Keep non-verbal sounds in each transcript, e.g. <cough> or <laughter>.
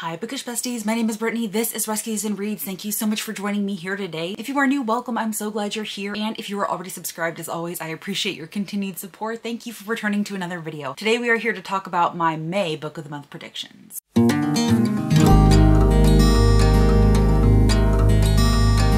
Hi Bookish Besties, my name is Brittany, this is Rescues and Reads. Thank you so much for joining me here today. If you are new, welcome, I'm so glad you're here. And if you are already subscribed, as always, I appreciate your continued support. Thank you for returning to another video. Today we are here to talk about my May Book of the Month predictions.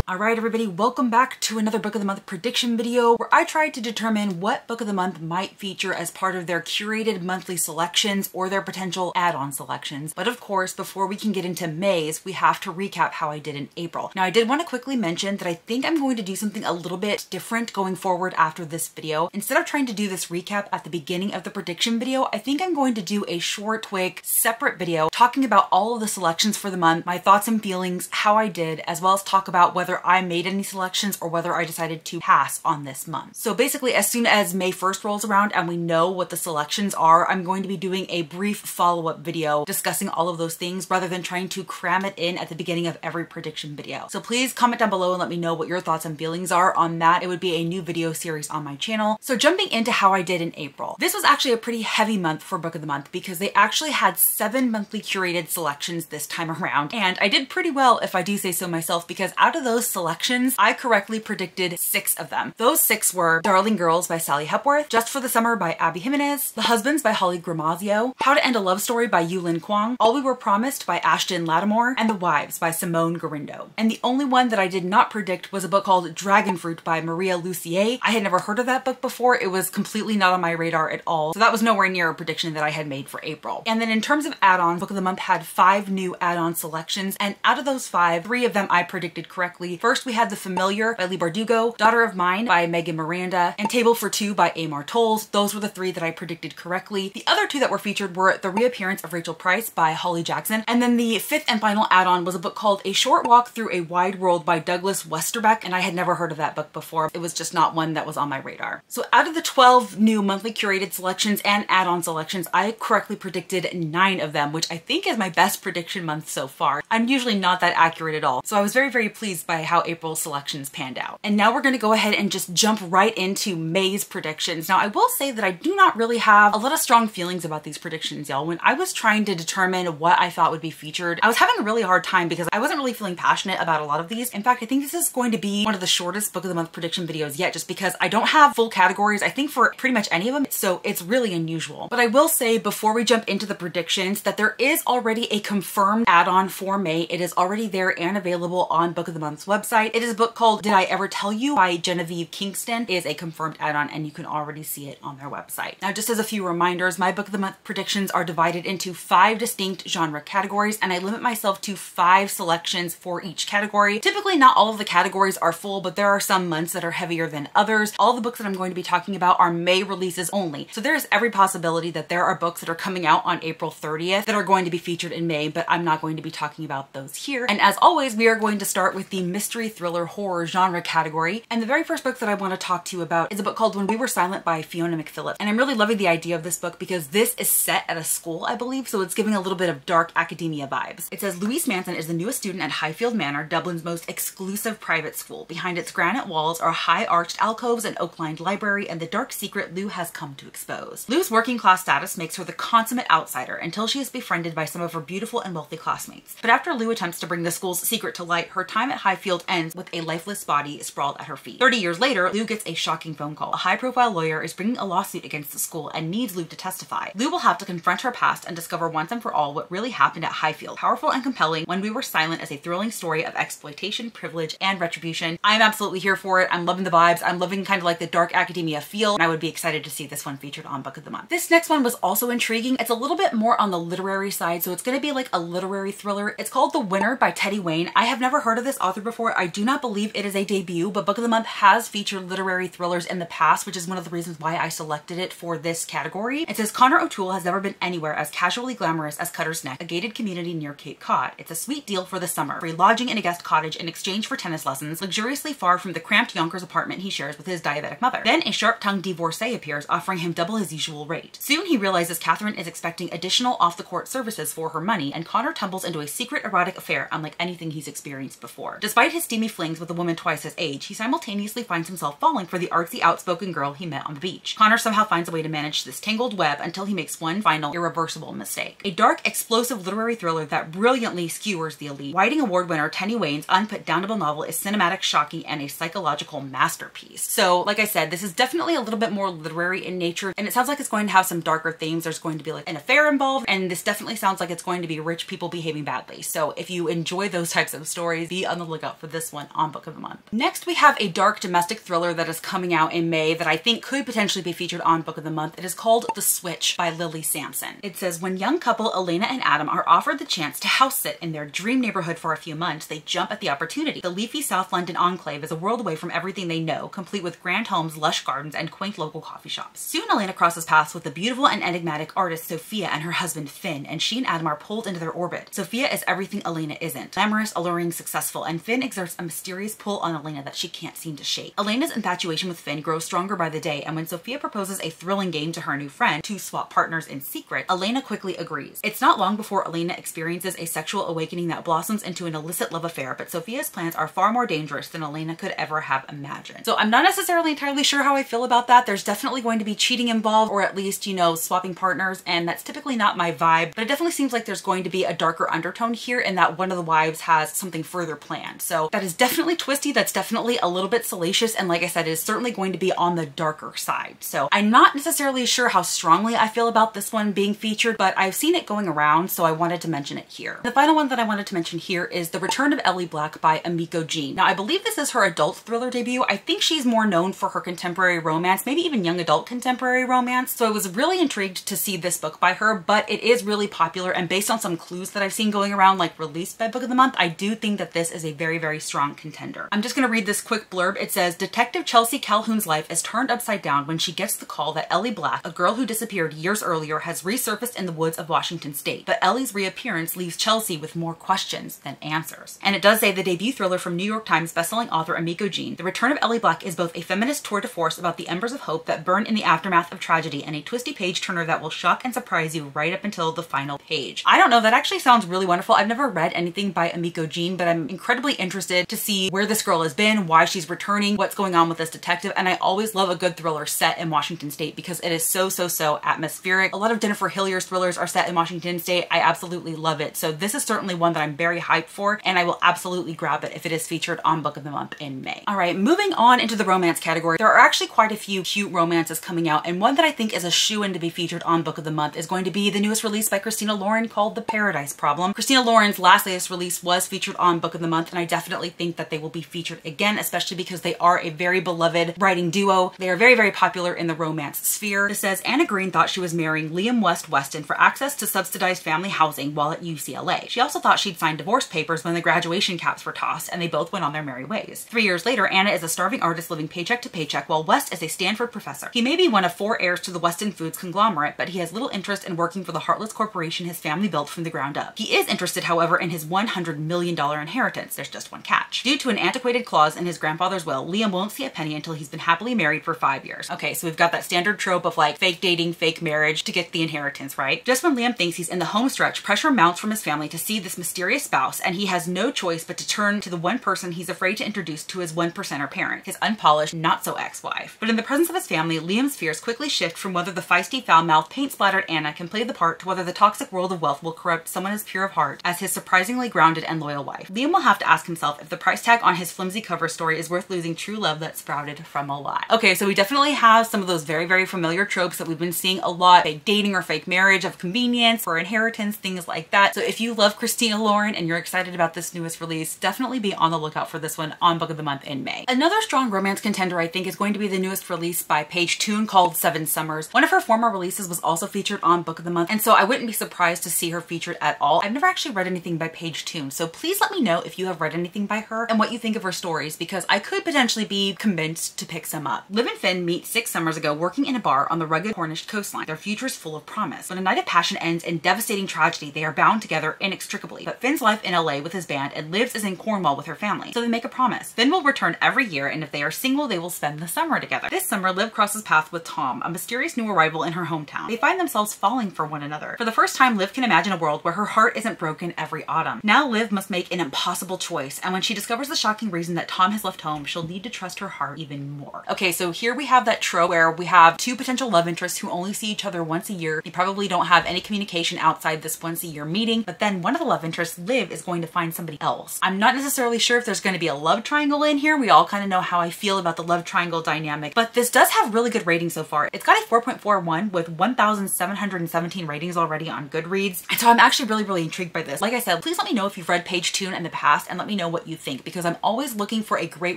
Alright everybody, welcome back to another Book of the Month prediction video where I tried to determine what Book of the Month might feature as part of their curated monthly selections or their potential add-on selections. But of course, before we can get into May's, we have to recap how I did in April. Now I did want to quickly mention that I think I'm going to do something a little bit different going forward after this video. Instead of trying to do this recap at the beginning of the prediction video, I think I'm going to do a short, quick, separate video talking about all of the selections for the month, my thoughts and feelings, how I did, as well as talk about whether I made any selections or whether I decided to pass on this month. So basically as soon as May 1st rolls around and we know what the selections are, I'm going to be doing a brief follow-up video discussing all of those things rather than trying to cram it in at the beginning of every prediction video. So please comment down below and let me know what your thoughts and feelings are on that. It would be a new video series on my channel. So jumping into how I did in April. This was actually a pretty heavy month for Book of the Month because they actually had seven monthly curated selections this time <laughs> around. And I did pretty well if I do say so myself because out of those selections, I correctly predicted six of them. Those six were Darling Girls by Sally Hepworth, Just for the Summer by Abby Jimenez, The Husbands by Holly Gramazio, How to End a Love Story by Yulin Kuang, All We Were Promised by Ashton Lattimore, and The Wives by Simone Gorrindo. And the only one that I did not predict was a book called Dragon Fruit by Maria Lucier. I had never heard of that book before. It was completely not on my radar at all. So that was nowhere near a prediction that I had made for April. And then in terms of add-ons, Book of the Month had five new add-on selections. And out of those five, three of them I predicted correctly. First, we had The Familiar by Leigh Bardugo, Daughter of Mine by Megan Miranda, and Table for Two by Amor Towles. Those were the three that I predicted correctly. The other two that were featured were The Reappearance of Rachel Price by Holly Jackson, and then the fifth and final add-on was a book called A Short Walk Through a Wide World by Douglas Westerbeke, and I had never heard of that book before. It was just not one that was on my radar. So out of the 12 new monthly curated selections and add-on selections, I correctly predicted nine of them, which I think is my best prediction month so far. I'm usually not that accurate at all. So I was very, very pleased by how April's selections panned out. And now we're gonna go ahead and just jump right into May's predictions. Now I will say that I do not really have a lot of strong feelings about these predictions, y'all. When I was trying to determine what I thought would be featured, I was having a really hard time because I wasn't really feeling passionate about a lot of these. In fact, I think this is going to be one of the shortest book of the month prediction videos yet, just because I don't have full categories, I think for pretty much any of them. So it's really unusual. But I will say before we jump into the predictions that there is already a confirmed add-on for May. It is already there and available on Book of the Month's website. It is a book called Did I Ever Tell You by Genevieve Kingston it is a confirmed add-on and you can already see it on their website. Now, just as a few reminders, my Book of the Month predictions are divided into five distinct genre categories and I limit myself to five selections for each category. Typically, not all of the categories are full, but there are some months that are heavier than others. All the books that I'm going to be talking about are May releases only. So there's every possibility that there are books that are coming out on April 30th that are going to be featured in May, but I'm not going to be talking about those here. And as always, we are going to start with the mystery thriller horror genre category. And the very first book that I want to talk to you about is a book called When We Were Silent by Fiona McPhillips. And I'm really loving the idea of this book because this is set at a school, I believe, so it's giving a little bit of dark academia vibes. It says Louise Manson is the newest student at Highfield Manor, Dublin's most exclusive private school. Behind its granite walls are high-arched alcoves, an oak-lined library, and the dark secret Lou has come to expose. Lou's working class status makes her the consummate outsider until she is befriended by some of her beautiful and wealthy classmates. But after Lou attempts to bring the school's secret to light, her time at Highfield ends with a lifeless body sprawled at her feet. 30 years later, Lou gets a shocking phone call. A high-profile lawyer is bringing a lawsuit against the school and needs Lou to testify. Lou will have to confront her past and discover once and for all what really happened at Highfield. Powerful and compelling, When We Were Silent is a thrilling story of exploitation, privilege, and retribution. I'm absolutely here for it. I'm loving the vibes. I'm loving kind of like the dark academia feel, and I would be excited to see this one featured on Book of the Month. This next one was also intriguing. It's a little bit more on the literary side, so it's gonna be like a literary thriller. It's called The Winner by Teddy Wayne. I have never heard of this author before. I do not believe it is a debut, but Book of the Month has featured literary thrillers in the past, which is one of the reasons why I selected it for this category. It says Connor O'Toole has never been anywhere as casually glamorous as Cutter's Neck, a gated community near Cape Cod. It's a sweet deal for the summer. Free lodging in a guest cottage in exchange for tennis lessons, luxuriously far from the cramped Yonkers apartment he shares with his diabetic mother. Then a sharp-tongued divorcee appears, offering him double his usual rate. Soon he realizes Catherine is expecting additional off-the-court services for her money, and Connor tumbles into a secret erotic affair unlike anything he's experienced before. Despite his steamy flings with a woman twice his age, he simultaneously finds himself falling for the artsy, outspoken girl he met on the beach. Connor somehow finds a way to manage this tangled web until he makes one final irreversible mistake. A dark, explosive literary thriller that brilliantly skewers the elite. Whiting Award winner Teddy Wayne's unputdownable novel is cinematic, shocking, and a psychological masterpiece. So, like I said, this is definitely a little bit more literary in nature, and it sounds like it's going to have some darker themes. There's going to be like an affair involved, and this definitely sounds like it's going to be rich people behaving badly. So if you enjoy those types of stories, be on the lookout for this one on Book of the Month. Next, we have a dark domestic thriller that is coming out in May that I think could potentially be featured on Book of the Month. It is called The Switch by Lily Samson. It says, when young couple Elena and Adam are offered the chance to house sit in their dream neighborhood for a few months, they jump at the opportunity. The leafy South London enclave is a world away from everything they know, complete with grand homes, lush gardens, and quaint local coffee shops. Soon Elena crosses paths with the beautiful and enigmatic artist Sophia and her husband Finn, and she and Adam are pulled into their orbit. Sophia is everything Elena isn't. Glamorous, alluring, successful, and Finn exerts a mysterious pull on Elena that she can't seem to shake. Elena's infatuation with Finn grows stronger by the day, and when Sophia proposes a thrilling game to her new friend to swap partners in secret, Elena quickly agrees. It's not long before Elena experiences a sexual awakening that blossoms into an illicit love affair, but Sophia's plans are far more dangerous than Elena could ever have imagined. So I'm not necessarily entirely sure how I feel about that. There's definitely going to be cheating involved, or at least, you know, swapping partners, and that's typically not my vibe, but it definitely seems like there's going to be a darker undertone here in that one of the wives has something further planned. So that is definitely twisty. That's definitely a little bit salacious. And like I said, it is certainly going to be on the darker side. So I'm not necessarily sure how strongly I feel about this one being featured, but I've seen it going around. So I wanted to mention it here. The final one that I wanted to mention here is The Return of Ellie Black by Emiko Jean. Now I believe this is her adult thriller debut. I think she's more known for her contemporary romance, maybe even young adult contemporary romance. So I was really intrigued to see this book by her, but it is really popular and based on some clues that I've seen going around like released by Book of the Month, I do think that this is a very, very strong contender. I'm just gonna read this quick blurb. It says, Detective Chelsea Calhoun's life is turned upside down when she gets the call that Ellie Black, a girl who disappeared years earlier, has resurfaced in the woods of Washington state. But Ellie's reappearance leaves Chelsea with more questions than answers. And it does say the debut thriller from New York Times bestselling author Emiko Jean, The Return of Ellie Black is both a feminist tour de force about the embers of hope that burn in the aftermath of tragedy and a twisty page turner that will shock and surprise you right up until the final page. I don't know, that actually sounds really wonderful. I've never read anything by Emiko Jean, but I'm incredibly interested to see where this girl has been, why she's returning, what's going on with this detective. And I always love a good thriller set in Washington State because it is so, so, so atmospheric. A lot of Jennifer Hillier's thrillers are set in Washington State. I absolutely love it. So this is certainly one that I'm very hyped for and I will absolutely grab it if it is featured on Book of the Month in May. All right, moving on into the romance category, there are actually quite a few cute romances coming out and one that I think is a shoe-in to be featured on Book of the Month is going to be the newest release by Christina Lauren called The Paradise Problem. Christina Lauren's last latest release was featured on Book of the Month and I definitely think that they will be featured again, especially because they are a very beloved writing duo. They are very, very popular in the romance sphere. It says Anna Green thought she was marrying Liam West Weston for access to subsidized family housing while at UCLA. She also thought she'd signed divorce papers when the graduation caps were tossed and they both went on their merry ways. Three years later, Anna is a starving artist living paycheck to paycheck while West is a Stanford professor. He may be one of four heirs to the Weston Foods conglomerate, but he has little interest in working for the heartless corporation his family built from the ground up. He is interested, however, in his $100 million inheritance. There's just one catch. Due to an antiquated clause in his grandfather's will, Liam won't see a penny until he's been happily married for five years. Okay, so we've got that standard trope of like fake dating, fake marriage to get the inheritance, right? Just when Liam thinks he's in the home stretch, pressure mounts from his family to see this mysterious spouse, and he has no choice but to turn to the one person he's afraid to introduce to his one percenter parent, his unpolished, not so ex-wife. But in the presence of his family, Liam's fears quickly shift from whether the feisty, foul-mouthed, paint-splattered Anna can play the part to whether the toxic world of wealth will corrupt someone as pure of heart as his surprisingly grounded and loyal wife. Liam will have to ask himself if the price tag on his flimsy cover story is worth losing true love that sprouted from a lie. Okay, so we definitely have some of those very, very familiar tropes that we've been seeing a lot, fake dating or fake marriage of convenience or inheritance, things like that. So if you love Christina Lauren and you're excited about this newest release, definitely be on the lookout for this one on Book of the Month in May. Another strong romance contender I think is going to be the newest release by Paige Toon called Seven Summers. One of her former releases was also featured on Book of the Month, and so I wouldn't be surprised to see her featured at all. I've never actually read anything by Paige Toon, so please let me know if you have read anything by her and what you think of her stories because I could potentially be convinced to pick some up. Liv and Finn meet six summers ago working in a bar on the rugged Cornish coastline. Their future is full of promise. When a night of passion ends in devastating tragedy, they are bound together inextricably. But Finn's life in LA with his band and Liv's is in Cornwall with her family, so they make a promise. Finn will return every year and if they are single, they will spend the summer together. This summer, Liv crosses paths with Tom, a mysterious new arrival in her hometown. They find themselves falling for one another. For the first time, Liv can imagine a world where her heart isn't broken every autumn. Now Liv must make an impossible choice, and when she discovers the shocking reason that Tom has left home, she'll need to trust her heart even more. Okay, so here we have that trope where we have two potential love interests who only see each other once a year. They probably don't have any communication outside this once a year meeting, but then one of the love interests, Liv, is going to find somebody else. I'm not necessarily sure if there's going to be a love triangle in here. We all kind of know how I feel about the love triangle dynamic, but this does have really good ratings so far. It's got a 4.41 with 1,717 ratings already on Goodreads. And so I'm actually really, really intrigued by this. Like I said, please let me know if you've read Paige Toon in the past and let me know what you think because I'm always looking for a great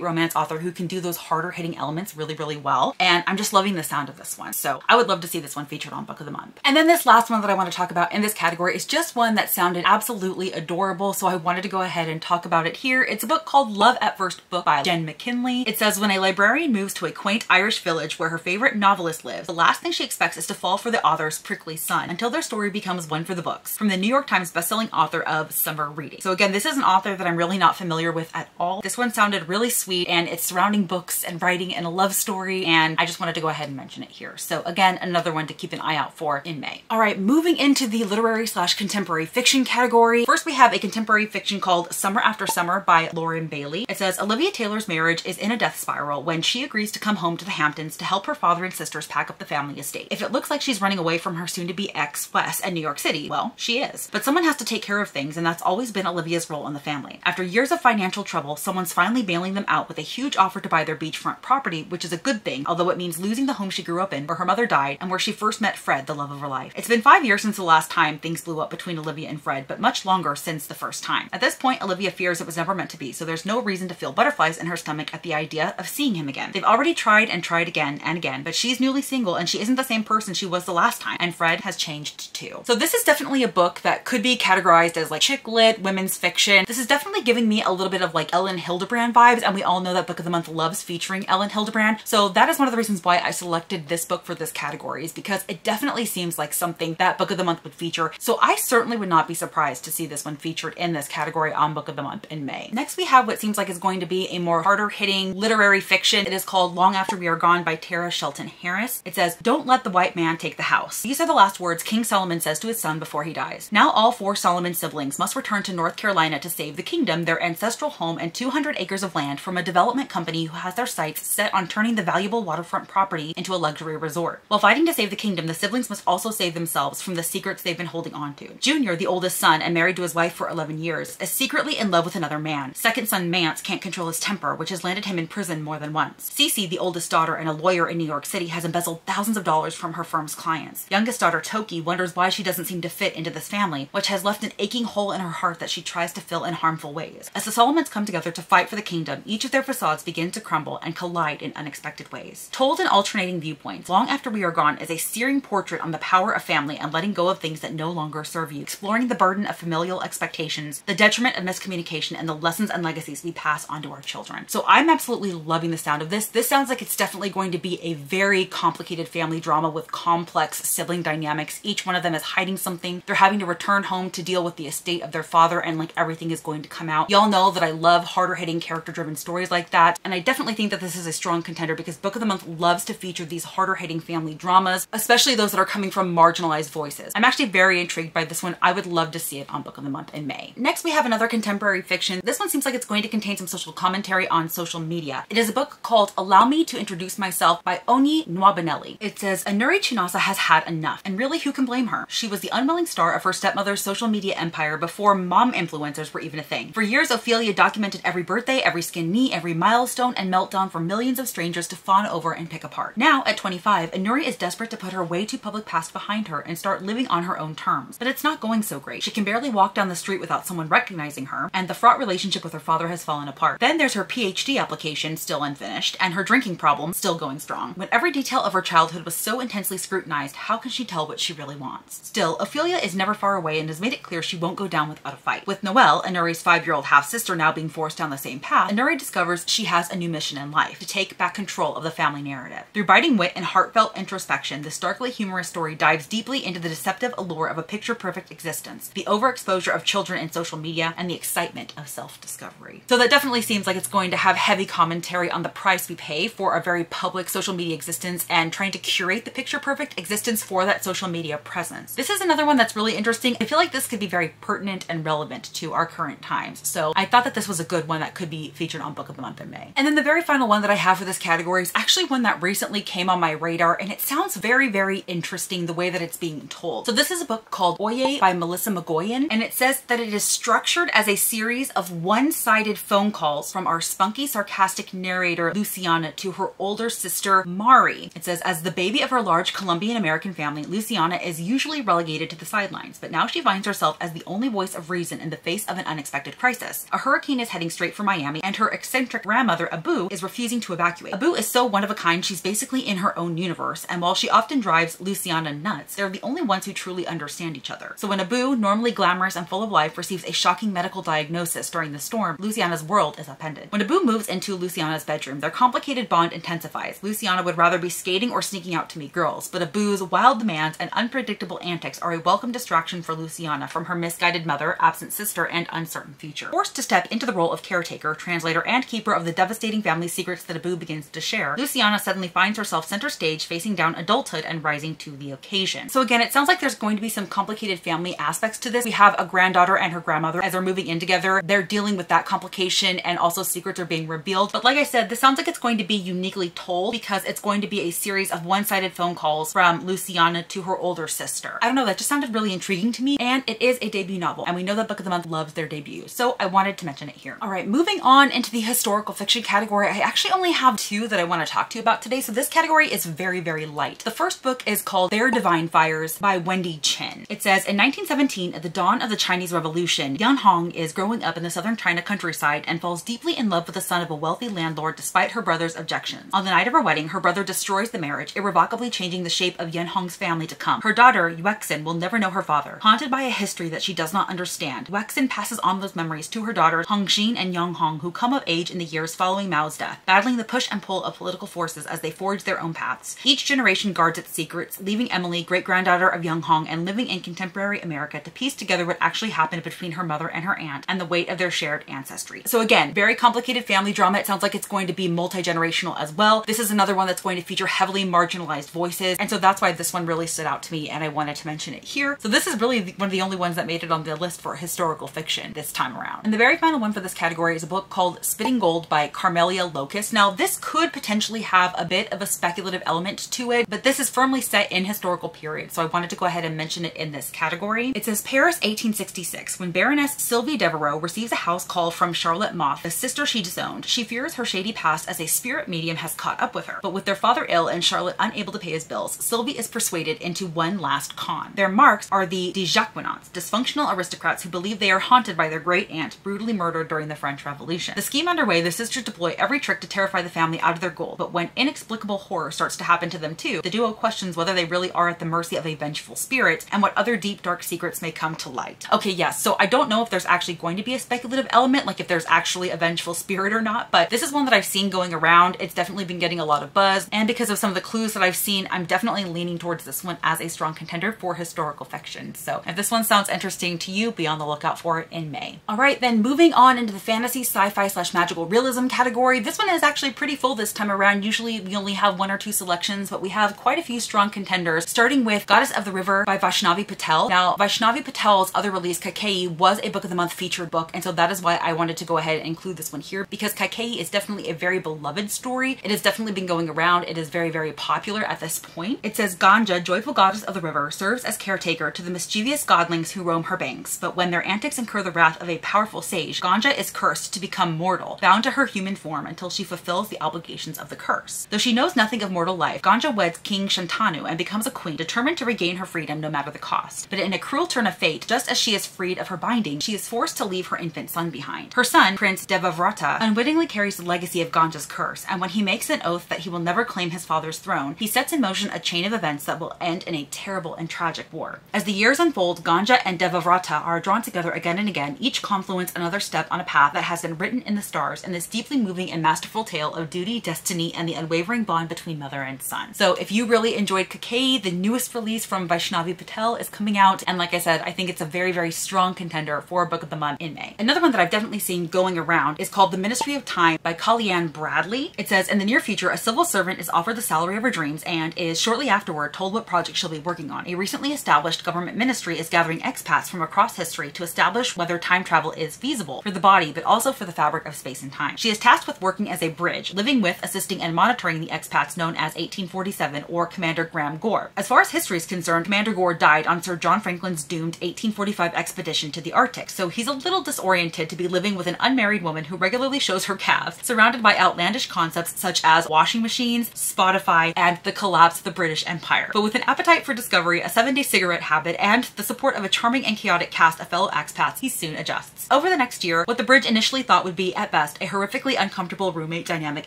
romance author who can do those harder hitting elements really, really well. And I'm just loving the sound of this one. So I would love to see this one featured on Book of the Month. And then this last one that I want to talk about in this category is just one that sounded absolutely adorable. So I wanted to go ahead and talk about it here. It's a book called Love at First Book by Jenn McKinlay. It says when a librarian moves to a quaint Irish village where her favorite novelist lives, the last thing she expects is to fall for the author's prickly son until their story becomes one for the books. From the New York Times bestselling author of Summer Reading. So again, this is an author that I'm really not familiar with at all. This one sounded really sweet and it's surrounding books and writing and a love story and I just wanted to go ahead and mention it here. So again, another one to keep an eye out for in May. All right, moving into the literary slash contemporary fiction category. First, we have a contemporary fiction called Summer After Summer by Lauren Bailey. It says Olivia Taylor's marriage is in a death spiral when she agrees to come home to the Hamptons to help her father and sisters pack up the family estate. If it looks like she's running away from her soon-to-be ex Wes and New York City, well, she is. But someone has to take care of things and that's always been Olivia's role in the family. After years of financial trouble, someone's finally bailing them out with a huge offer to buy their beachfront property, which is a good thing, although it means losing the home she grew up in, where her mother died, and where she first met Fred, the love of her life. It's been five years since the last time things blew up between Olivia and Fred, but much longer since the first time. At this point, Olivia fears it was never meant to be, so there's no reason to feel butterflies in her stomach at the idea of seeing him again. They've already tried and tried again and again, but she's newly single and she isn't the same person she was the last time, and Fred has changed too. So this is definitely a book that could be categorized as like chick lit, women's fiction. This is definitely giving me a little bit of like Elin Hilderbrand vibes, and we all know that Book of the Month loves featuring Elin Hilderbrand. So that is one of the reasons why I selected this book for this category is because it definitely seems like something that Book of the Month would feature. So I certainly would not be surprised to see this one featured in this category on Book of the Month in May. Next, we have what seems like is going to be a more harder hitting literary fiction. It is called Long After We Are Gone by Tara Shelton Harris. It says, don't let the white man take the house. These are the last words King Solomon says to his son before he dies. Now all four Solomon siblings must return to North Carolina to save the kingdom, their ancestral home and 200 acres of land from a development company who has their sights set on turning the valuable waterfront property into a luxury resort. While fighting to save the kingdom, the siblings must also save themselves from the secrets they've been holding on to. Junior, the oldest son and married to his wife for 11 years, is secretly in love with another man. Second son Mance can't control his temper, which has landed him in prison more than once. Cece, the oldest daughter and a lawyer in New York City, has embezzled thousands of dollars from her firm's clients. Youngest daughter Toki wonders why she doesn't seem to fit into this family, which has left an aching hole in her heart that she tries to fill in harmful ways. As the Solomons come together to fight for the kingdom, each of their facades begin to crumble and collide in unexpected ways. Told in alternating viewpoints, Long After We Are Gone is a searing portrait on the power of family and letting go of things that no longer serve you, exploring the burden of familial expectations, the detriment of miscommunication, and the lessons and legacies we pass on to our children. So I'm absolutely loving the sound of this. This sounds like it's definitely going to be a very complicated family drama with complex sibling dynamics. Each one of them is hiding something. They're having to return home to deal with the estate of their father and like everything is going to come out. Y'all know that I love harder hitting character driven stories like that. And I definitely think that this is a strong contender because Book of the Month loves to feature these harder hitting family dramas, especially those that are coming from marginalized voices. I'm actually very intrigued by this one. I would love to see it on Book of the Month in May. Next, we have another contemporary fiction. This one seems like it's going to contain some social commentary on social media. It is a book called Allow Me to Introduce Myself by Onyi Nwabineli. It says, Anuri Chinasa has had enough, and really who can blame her? She was the unwilling star of her stepmother's social media empire before mom influencers were even a thing. For years, Ophelia documented every birthday, every skin knee, every milestone, and meltdown for millions of strangers to fawn over and pick apart. Now, at 25, Anuri is desperate to put her way too public past behind her and start living on her own terms. But it's not going so great. She can barely walk down the street without someone recognizing her, and the fraught relationship with her father has fallen apart. Then there's her PhD application, still unfinished, and her drinking problem, still going strong. When every detail of her childhood was so intensely scrutinized, how can she tell what she really wants? Still, Ophelia is never far away and has made it clear she won't go down without a fight. With Noelle, Anuri's five-year-old half-sister now being forced down the same path, Anuri discovers she has a new mission in life, to take back control of the family narrative. Through biting wit and heartfelt introspection, this darkly humorous story dives deeply into the deceptive allure of a picture-perfect existence, the overexposure of children in social media, and the excitement of self-discovery. So that definitely seems like it's going to have heavy commentary on the price we pay for a very public social media existence and trying to curate the picture-perfect existence for that social media presence. This is another one that's really interesting. I feel like this could be very pertinent and relevant to our current times. So I thought that this was a good one that could be featured on Book of the Month in May. And then the very final one that I have for this category is actually one that recently came on my radar and it sounds very, very interesting the way that it's being told. So this is a book called Oye by Melissa Mogollon and it says that it is structured as a series of one-sided phone calls from our spunky, sarcastic narrator Luciana to her older sister Mari. It says, as the baby of her large Colombian American family, Luciana is usually relegated to the sidelines, but now she finds herself as the only voice of reason in the face of an unexpected crisis. A hurricane is heading straight for Miami and her eccentric grandmother Abu is refusing to evacuate. Abu is so one of a kind, she's basically in her own universe, and while she often drives Luciana nuts, they're the only ones who truly understand each other. So when Abu, normally glamorous and full of life, receives a shocking medical diagnosis during the storm, Luciana's world is upended. When Abu moves into Luciana's bedroom, their complicated bond intensifies. Luciana would rather be skating or sneaking out to meet girls, but Abu's wild demands and unpredictable antics are a welcome distraction for Luciana from her misguided mother, absent sister, and uncertain future. Forced to step into the role of caretaker, translator, and keeper of the devastating family secrets that Abu begins to share, Luciana suddenly finds herself center stage facing down adulthood and rising to the occasion. So again, it sounds like there's going to be some complicated family aspects to this. We have a granddaughter and her grandmother as they're moving in together. They're dealing with that complication and also secrets are being revealed. But like I said, this sounds like it's going to be uniquely told because it's going to be a series of one-sided phone calls from Luciana to her older sister. I don't know, that just sounded really intriguing to me. And it is a debut novel. And we know that Book of the Month loves their debuts. So I wanted to mention it here. All right, moving on into the historical fiction category, I actually only have two that I want to talk to you about today. So this category is very, very light. The first book is called Their Divine Fires by Wendy Chen. It says, in 1917, at the dawn of the Chinese Revolution, Yan Hong is growing up in the southern China countryside and falls deeply in love with the son of a wealthy landlord despite her brother's objections. On the night of her wedding, her brother destroys the marriage, irrevocably changing the shape of Yan Hong's family to come. Her daughter, Yuexin, will never know her father. Haunted by a history that she does not understand, Yuexin passes on those memories to her daughters Hong Xin and Yang Hong, who come of age in the years following Mao's death, battling the push and pull of political forces as they forge their own paths. Each generation guards its secrets, leaving Emily, great-granddaughter of Yang Hong, and living in contemporary America to piece together what actually happened between her mother and her aunt and the weight of their shared ancestry. So again, very complicated family drama. It sounds like it's going to be multi-generational as well. This is another one that's going to feature heavily marginalized voices. And so that's why this one really stood out to me and I wanted to mention it here. So this is really one of the only ones that made it on the list for historical fiction this time around. And the very final one for this category is a book called Spitting Gold by Carmella Lowkis. Now this could potentially have a bit of a speculative element to it, but this is firmly set in historical period. So I wanted to go ahead and mention it in this category. It says Paris 1866, when Baroness Sylvie Devereux receives a house call from Charlotte Moth, the sister she disowned. She fears her shady past as a spirit medium has caught up with her. But with their father ill and Charlotte unable to pay his bills, Sylvie is persuaded into one last con. Their marks are the de Jacquinants, dysfunctional aristocrats who believe they are haunted by their great aunt brutally murdered during the French Revolution. The scheme underway, the sisters deploy every trick to terrify the family out of their goal, but when inexplicable horror starts to happen to them too, the duo questions whether they really are at the mercy of a vengeful spirit and what other deep dark secrets may come to light. Okay, yes, so I don't know if there's actually going to be a speculative element, like if there's actually a vengeful spirit or not, but this is one that I've seen going around. It's definitely been getting a lot of buzz, and because of some of the clues that I've seen, I'm definitely leaning towards this one as a strong contender for historical fiction. So if this one sounds interesting to you, be on the lookout for it in May. All right, then moving on into the fantasy, sci-fi slash magical realism category. This one is actually pretty full this time around. Usually we only have one or two selections, but we have quite a few strong contenders, starting with Goddess of the River by Vaishnavi Patel. Now, Vaishnavi Patel's other release, Kaikeyi, was a Book of the Month featured book, and so that is why I wanted to go ahead and include this one here, because Kaikeyi is definitely a very beloved story. It has definitely been going around. It is very, very popular at this point. It says Ganga, joyful goddess of the river, serves as caretaker to the mischievous godlings who roam her banks, but when their antics incur the wrath of a powerful sage, Ganga is cursed to become mortal, bound to her human form until she fulfills the obligations of the curse. Though she knows nothing of mortal life, Ganga weds King Shantanu and becomes a queen, determined to regain her freedom no matter the cost. But in a cruel turn of fate, just as she is freed of her binding, she is forced to leave her infant son behind. Her son, Prince Devavrata, unwittingly carries the legacy of Ganga's curse, and when he makes an oath that he will never claim his father's throne, he sets in motion a chain of events that will end in a terrible and tragic war. As the years unfold, Ganga and Devavrata are drawn together again and again, each confluence another step on a path that has been written in the stars in this deeply moving and masterful tale of duty, destiny, and the unwavering bond between mother and son. So if you really enjoyed Kaikeyi, the newest release from Vaishnavi Patel is coming out, and like I said, I think it's a very, very strong contender for Book of the Month in May. Another one that I've definitely seen going around is called The Ministry of Time by Kaliane Bradley. It says, in the near future, a civil servant is offered the salary of her dreams and is shortly afterward told what project she'll be working on. A recently established government ministry is gathering expats from across history to establish whether time travel is feasible for the body, but also for the fabric of space and time. She is tasked with working as a bridge, living with, assisting, and monitoring the expats known as 1847 or Commander Graham Gore. As far as history is concerned, Commander Gore died on Sir John Franklin's doomed 1845 expedition to the Arctic, so he's a little disoriented to be living with an unmarried woman who regularly shows her calves, surrounded by outlandish concepts such as washing machines, Spotify, and the collapse of the British Empire. But with an appetite for discovery, a seven-day cigarette habit, and the support of a charming and chaotic cast of fellow expats, he soon adjusts. Over the next year, what the bridge initially thought would be, at best, a horrifically uncomfortable roommate dynamic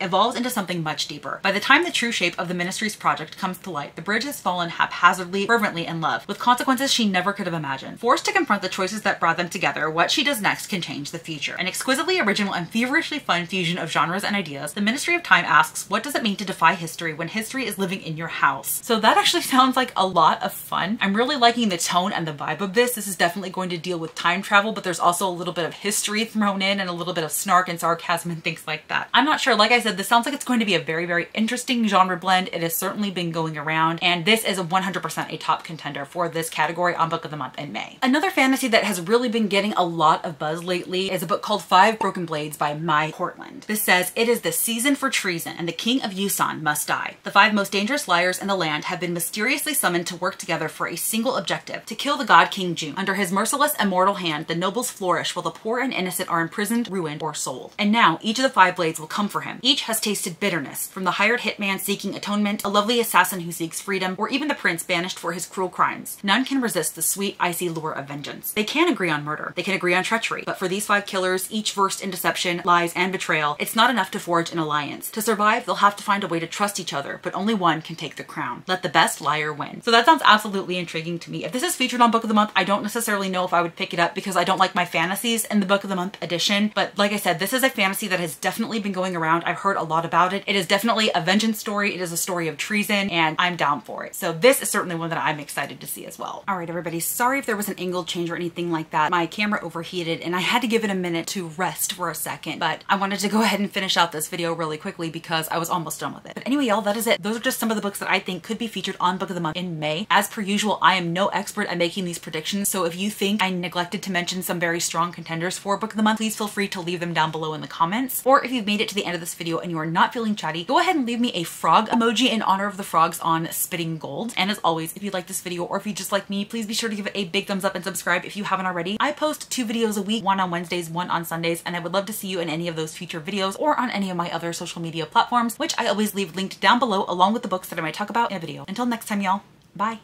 evolves into something much deeper. By the time the true shape of the ministry's project comes to light, the bridge has fallen haphazardly, fervently in love, with consequences she never could have imagined. Forced to confront the choices that brought them together, what she does next can change the future. An exquisitely original and feverishly fun fusion of genres and ideas, the Ministry of Time asks, what does it mean to defy history when history is living in your house? So that actually <laughs> sounds like a lot of fun. I'm really liking the tone and the vibe of this. This is definitely going to deal with time travel, but there's also a little bit of history thrown in and a little bit of snark and sarcasm and things like that. I'm not sure. Like I said, this sounds like it's going to be a very, very interesting genre blend. It has certainly been going around, and this is 100% a top contender for this category on Book of the Month in May. Another fantasy that has really been getting a lot of buzz lately is a book called Five Broken Blades by Mai Corland. This says, it is the season for treason and the king of Yusan must die. The five most dangerous liars in the land have been mysteriously summoned to work together for a single objective, to kill the god King June. Under his merciless immortal hand, the nobles flourish while the poor and innocent are imprisoned, ruined, or sold. And now each of the five blades will come for him. Each has tasted bitterness, from the hired hitman seeking atonement, a lovely assassin who seeks freedom, or even the prince banished for his cruel crimes. None can resist the sweet, icy lure of vengeance. They can agree on murder, they can agree on treachery, but for these five killers, each versed in deception, lies, and betrayal, it's not enough to forge an alliance. To survive, they'll have to find a way to trust each other, but only one can take the crown. Let the best liar win. So that sounds absolutely intriguing to me. If this is featured on Book of the Month, I don't necessarily know if I would pick it up because I don't like my fantasies in the Book of the Month edition, but like I said, this is a fantasy that has definitely been going around. I've heard a lot about it. It is definitely a vengeance story. It is a story of treason, and I'm down for it. So this is certainly one that I'm excited to see as well. All right, everybody, sorry if there was an angle change or anything like that. My camera overheated and I had to give it a minute to rest for a second, but I wanted to go <laughs> ahead and finish out this video really quickly because I was almost done with it. But anyway, y'all, that is it. Those are just some of the books that I think could be featured on Book of the Month in May. As per usual, I am no expert at making these predictions, so if you think I neglected to mention some very strong contenders for Book of the Month, please feel free to leave them down below in the comments. Or if you've made it to the end of this video and you are not feeling chatty, go ahead and leave me a frog emoji in honor of the frogs on Spitting Gold. And as always, if you like this video or if you just like me, please be sure to give it a big thumbs up and subscribe if you haven't already. I post two videos a week, one on Wednesdays, one on Sundays, and I would love to see you in any of those future videos or on any of my other social media platforms, which I always leave linked down below along with the books that I might talk about in a video. Until next time, y'all, bye.